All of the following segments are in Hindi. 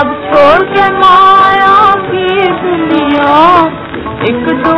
अब छोड़ के माया की दुनिया एक दो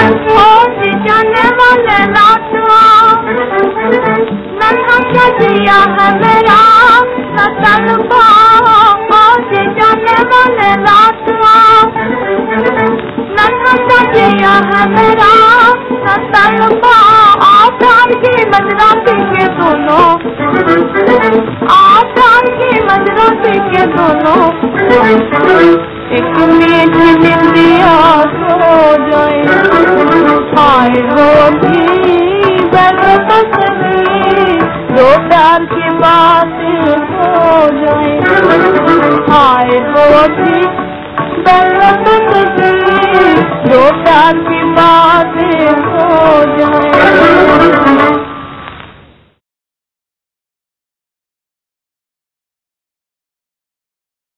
दोनों प्यार की मजराती के दोनों एक मीठी बिंदिया हो जाए। आए सही दो प्यार की बात हो जाए। आए हो भी दो प्यार की बात हो